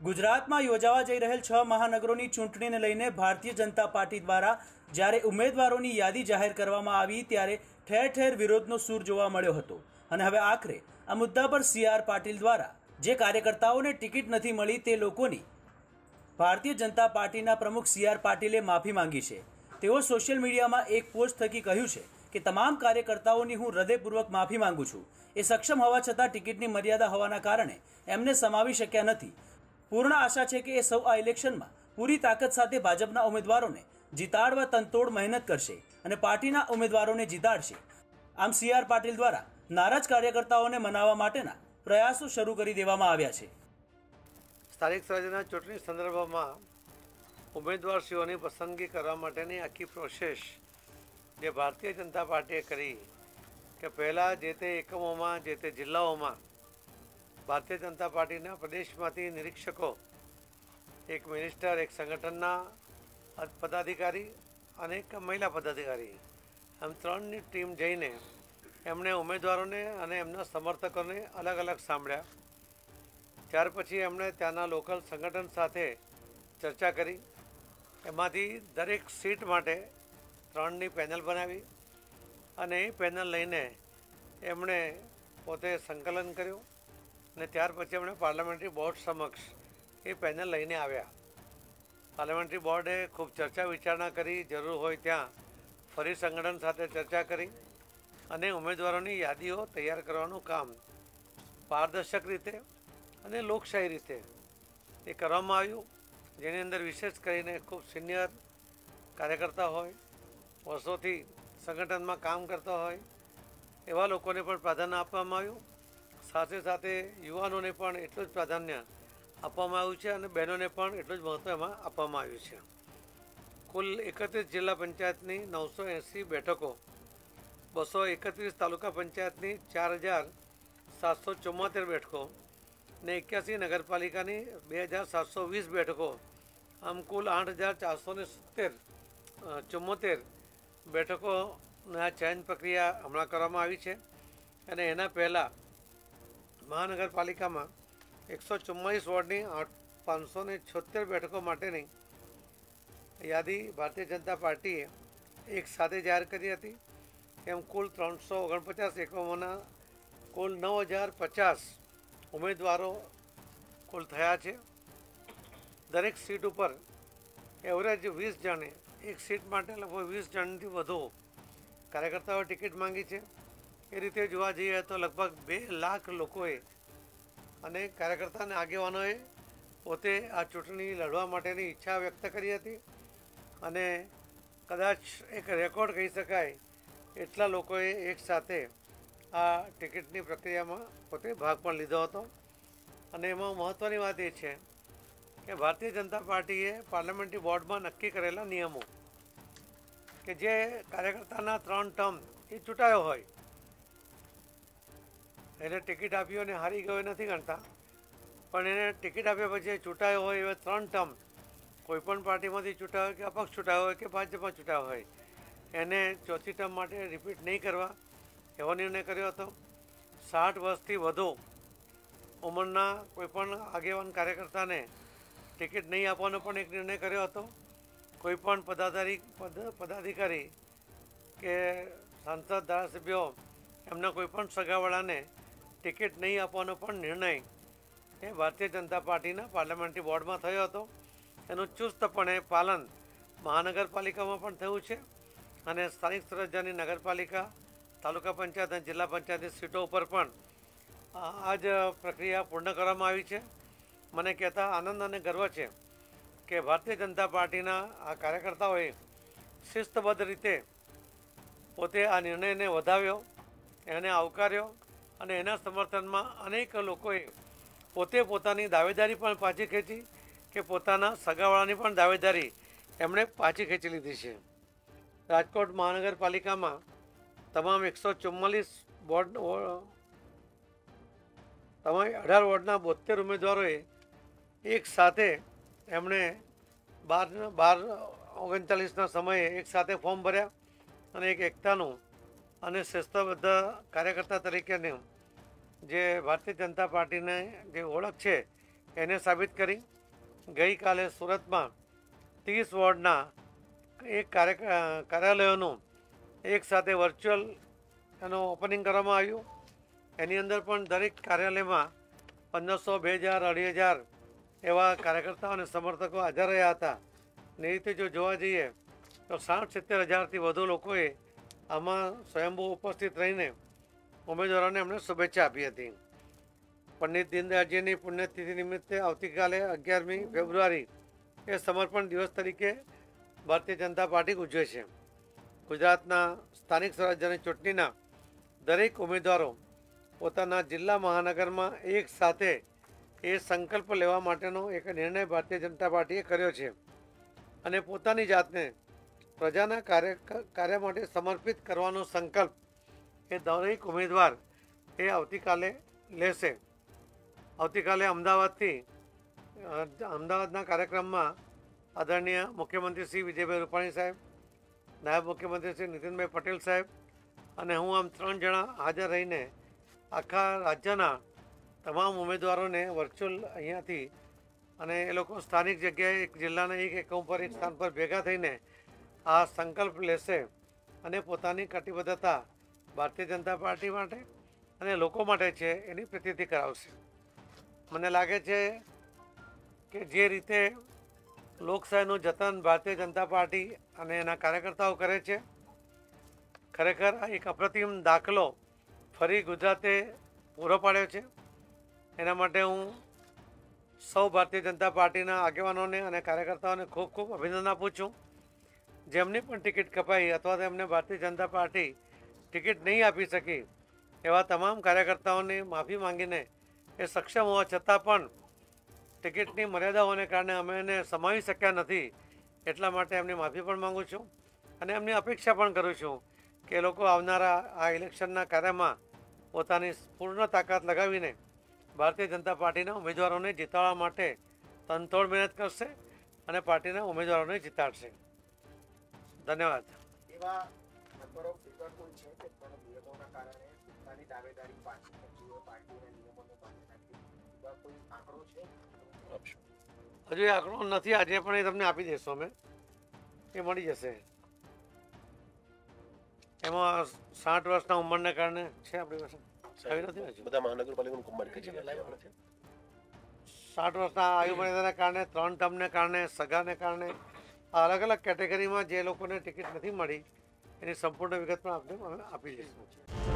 ગુજરાતમાં યોજાવા જઈ રહેલ છ મહાનગરોની ચૂંટણીને લઈને ભારતીય જનતા પાર્ટી દ્વારા જ્યારે ઉમેદવારોની યાદી જાહેર કરવામાં આવી ત્યારે ઠેર ઠેર વિરોધનો સૂર જોવા મળ્યો હતો. અને હવે આખરે આ મુદ્દા પર સી આર પાટીલ દ્વારા જે કાર્યકર્તાઓને ટિકિટ નથી મળી તે લોકોની ભારતીય જનતા પાર્ટીના પ્રમુખ સી આર પાટીલે માફી માંગી છે. તેઓ સોશિયલ મીડિયામાં એક પોસ્ટ થકી કહ્યું છે કે તમામ કાર્યકર્તાઓની હું હૃદયપૂર્વક માફી માંગુ છું. એ સક્ષમ હોવા છતાં ટિકિટની મર્યાદા હોવાના કારણે એમને સમાવી શક્યા નથી. પૂર્ણ આશા છે કે એ સૌ આ ઇલેક્શનમાં પૂરી તાકાત સાથે ભાજપના ઉમેદવારોને જીતાડવા તનતોડ મહેનત કરશે અને પાર્ટીના ઉમેદવારોને જીતાડશે. આમ સી આર પાટીલ દ્વારા નારાજ કાર્યકર્તાઓને મનાવવા માટેના પ્રયાસો શરૂ કરી દેવામાં આવ્યા છે. સ્થાનિક સ્વરાજ્યના ચૂંટણી સંદર્ભમાં ઉમેદવારશ્રીઓની પસંદગી કરવા માટેની આખી પ્રોસેસ જે ભારતીય જનતા પાર્ટીએ કરી કે પહેલાં જે તે એકમોમાં, જે તે જિલ્લાઓમાં ભારતીય જનતા પાર્ટીના પ્રદેશમાંથી નિરીક્ષકો, એક મિનિસ્ટર, એક સંગઠનના પદાધિકારી અને એક મહિલા પદાધિકારી. આમ ત્રણની ટીમ જઈને એમણે ઉમેદવારોને અને એમના સમર્થકોને અલગ અલગ સાંભળ્યા. ત્યાર પછી એમણે ત્યાંના લોકલ સંગઠન સાથે ચર્ચા કરી. એમાંથી દરેક સીટ માટે ત્રણની પેનલ બનાવી અને એ પેનલ લઈને એમણે પોતે સંકલન કર્યું. અને ત્યાર પછી એમણે પાર્લામેન્ટરી બોર્ડ સમક્ષ એ પેનલ લઈને આવ્યા. પાર્લામેન્ટરી બોર્ડે ખૂબ ચર્ચા વિચારણા કરી, જરૂર હોય ત્યાં ફરી સંગઠન સાથે ચર્ચા કરી અને ઉમેદવારોની યાદીઓ તૈયાર કરવાનું કામ પારદર્શક રીતે અને લોકશાહી રીતે એ કરવામાં આવ્યું. જેની અંદર વિશેષ કરીને ખૂબ સિનિયર કાર્યકર્તા હોય, વર્ષોથી સંગઠનમાં કામ કરતા હોય, એવા લોકોને પણ પ્રાધાન્ય આપવામાં આવ્યું. સાથે સાથે યુવાનોને પણ એટલું જ પ્રાધાન્ય આપવામાં આવ્યું છે અને બહેનોને પણ એટલું જ મહત્ત્વ એમાં આપવામાં આવ્યું છે. કુલ એકત્રીસ જિલ્લા પંચાયતની નવસો એંસી બેઠકો, બસો એકત્રીસ તાલુકા પંચાયતની ચાર હજાર સાતસો ચુમ્મોતેર બેઠકો ને એક્યાસી નગરપાલિકાની બે હજાર સાતસો વીસ બેઠકો, આમ કુલ આઠ હજાર ચારસો ને સિત્તેર ચુમ્મોતેર બેઠકોના ચયન પ્રક્રિયા હમણાં કરવામાં આવી છે. અને એના પહેલાં મહાનગરપાલિકામાં એકસો ચુમ્માલીસ વોર્ડની આઠ પાંચસો ને છોતેર બેઠકો માટેની યાદી ભારતીય જનતા પાર્ટીએ એક સાથે જાહેર કરી હતી. એમ કુલ ત્રણસો ઓગણપચાસ એકમોના કુલ નવ હજાર પચાસ ઉમેદવારો કુલ થયા છે. દરેક સીટ ઉપર એવરેજ વીસ જણે, એક સીટ માટે લગભગ વીસ જણથી વધુ કાર્યકર્તાઓએ ટિકિટ માંગી છે. એ રીતે જોવા જઈએ તો લગભગ બે લાખ લોકોએ અને કાર્યકર્તા અને આગેવાનોએ પોતે આ ચૂંટણી લડવા માટેની ઈચ્છા વ્યક્ત કરી હતી અને કદાચ એક રેકોર્ડ કહી શકાય, એટલા લોકોએ એક સાથે આ ટિકિટની પ્રક્રિયામાં પોતે ભાગ પણ લીધો હતો. અને એમાં મહત્ત્વની વાત એ છે કે ભારતીય જનતા પાર્ટીએ પાર્લામેન્ટરી બોર્ડમાં નક્કી કરેલા નિયમો કે જે કાર્યકર્તાના ત્રણ ટર્મ એ ચૂંટાયો હોય એને ટિકિટ આપી અને હારી ગયો નથી ગણતા. પણ એને ટિકિટ આપ્યા પછી ચૂંટાયો હોય એવા ત્રણ ટર્મ. કોઈપણ પાર્ટીમાંથી ચૂંટાયો કે અપક્ષ ચૂંટાયો હોય કે ભાજપમાં ચૂંટાયો હોય, એને ચોથી ટર્મ માટે રિપીટ નહીં કરવા. એવો નિર્ણય કર્યો હતો. સાઠ વર્ષથી વધુ ઉંમરના કોઈપણ આગેવાન કાર્યકર્તાને ટિકિટ નહીં આપવાનો પણ એક નિર્ણય કર્યો હતો. કોઈપણ પદાધારી પદ, પદાધિકારી કે સાંસદ, ધારાસભ્યો એમના કોઈપણ સગાવાળાને ટિકિટ નહીં આપવાનો પણ નિર્ણય એ ભારતીય જનતા પાર્ટીના પાર્લામેન્ટરી બોર્ડમાં થયો હતો. એનું ચુસ્તપણે પાલન મહાનગરપાલિકામાં પણ થયું છે અને સ્થાનિક સ્વરાજ્યની નગરપાલિકા, તાલુકા પંચાયત અને જિલ્લા પંચાયતની સીટો ઉપર પણ આ જ પ્રક્રિયા પૂર્ણ કરવામાં આવી છે. મને કહેતા આનંદ અને ગર્વ છે કે ભારતીય જનતા પાર્ટીના આ કાર્યકર્તાઓએ શિસ્તબદ્ધ રીતે પોતે આ નિર્ણયને વધાવ્યો એને આવકાર્યો અને એના સમર્થનમાં અનેક લોકોએ પોતે પોતાની દાવેદારી પણ પાછી ખેંચી કે પોતાના સગાવાળાની પણ દાવેદારી એમણે પાછી ખેંચી લીધી છે. રાજકોટ મહાનગરપાલિકામાં તમામ એકસો ચુમ્માલીસ વોર્ડ તમામ અઢાર વોર્ડના બોતેર ઉમેદવારોએ એક સાથે એમણે બાર બાર ઓગણચાલીસના સમયે એક સાથે ફોર્મ ભર્યા અને એક એકતાનું અને શિસ્તબદ્ધ કાર્યકર્તા તરીકેની જે ભારતીય જનતા પાર્ટીને જે ઓળખ છે, એને સાબિત કરી. ગઈકાલે સુરતમાં ત્રીસ વોર્ડના એક કાર્ય કાર્યાલયોનું એક સાથે વર્ચ્યુઅલ એનું ઓપનિંગ કરવામાં આવ્યું. એની અંદર પણ દરેક કાર્યાલયમાં પંદરસો, બે હજાર, અઢી હજાર એવા કાર્યકર્તાઓ અને સમર્થકો હાજર રહ્યા હતા. ને રીતે જો જોવા જઈએ તો સાઠ, સિત્તેર હજારથી વધુ લોકોએ આમાં સ્વયંભૂ ઉપસ્થિત રહીને ઉમેદવારોને એમણે શુભેચ્છા આપી હતી. પંડિત દીનદયાળજીની પુણ્યતિથિ નિમિત્તે આવતીકાલે અગિયારમી ફેબ્રુઆરી એ સમર્પણ દિવસ તરીકે ભારતીય જનતા પાર્ટી ઉજવે છે. ગુજરાતના સ્થાનિક સ્વરાજ્યની ચૂંટણીના દરેક ઉમેદવારો પોતાના જિલ્લા મહાનગરમાં એક સાથે એ સંકલ્પ લેવા માટેનો એક નિર્ણય ભારતીય જનતા પાર્ટીએ કર્યો છે અને પોતાની જાતને પ્રજાના કાર્ય કાર્ય માટે સમર્પિત કરવાનો સંકલ્પ એ દરેક ઉમેદવાર એ આવતીકાલે લેશે. આવતીકાલે અમદાવાદથી અમદાવાદના કાર્યક્રમમાં આદરણીય મુખ્યમંત્રી શ્રી વિજયભાઈ રૂપાણી સાહેબ, નાયબ મુખ્યમંત્રી શ્રી નીતિનભાઈ પટેલ સાહેબ અને હું આમ ત્રણ જણા હાજર રહીને આખા રાજ્યના તમામ ઉમેદવારોને વર્ચ્યુઅલ અહીંયાથી અને એ લોકો સ્થાનિક જગ્યાએ એક જિલ્લાના એક એકમ પર એક સ્થાન પર ભેગા થઈને આ સંકલ્પ લેશે અને પોતાની કટિબદ્ધતા ભારતીય જનતા પાર્ટી માટે અને લોકો માટે છે એની પ્રતિતિ કરાવશે. મને લાગે છે કે જે રીતે લોકશાહીનું જતન ભારતીય જનતા પાર્ટી અને એના કાર્યકર્તાઓ કરે છે, ખરેખર એક અપ્રતિમ દાખલો ફરી ગુજરાતે પૂરો પાડ્યો છે. એના માટે હું સૌ ભારતીય જનતા પાર્ટીના આગેવાનોને અને કાર્યકર્તાઓને ખૂબ ખૂબ અભિનંદન આપું છું. જેમની પણ ટિકિટ કપાઈ અથવા તો એમને ભારતીય જનતા પાર્ટી ટિકિટ નહીં આપી શકી, એવા તમામ કાર્યકર્તાઓની માફી માંગીને એ સક્ષમ હોવા છતાં પણ ટિકિટની મર્યાદાઓને કારણે અમે એને સમાવી શક્યા નથી, એટલા માટે એમની માફી પણ માગું છું અને એમની અપેક્ષા પણ કરું છું કે લોકો આવનારા આ ઇલેક્શનના કાર્યમાં પોતાની પૂર્ણ તાકાત લગાવીને ભારતીય જનતા પાર્ટીના ઉમેદવારોને જીતાડવા માટે તનતોડ મહેનત કરશે અને પાર્ટીના ઉમેદવારોને જીતાડશે. ધન્યવાદ. એવા નંબર ઓફ ફિગર કોઈ છે કે પણ નિયમોના કારણે પોતાની દાવેદારી પાછી ખેંચી પાર્ટીના નિયમોને માન્ય કોઈ આંકડો છે? હજુ એ આંકડો નથી આજે પણ એ તમને આપી દઈશું અમે. એ મળી જશે. એમાં સાઠ વર્ષના ઉંમરને કારણે છે આપણી પાસે? આવી નથી ને બધા મહાનગરપાલિકાનું કુંભાર કે છે. સાઠ વર્ષના આયુ મર્યાદાને કારણે ત્રણ ટર્મને કારણે સગાને કારણે અલગ અલગ કેટેગરીમાં જે લોકોને ટિકિટ નથી મળી, એની સંપૂર્ણ વિગત પણ આપણે આપી દઈશું.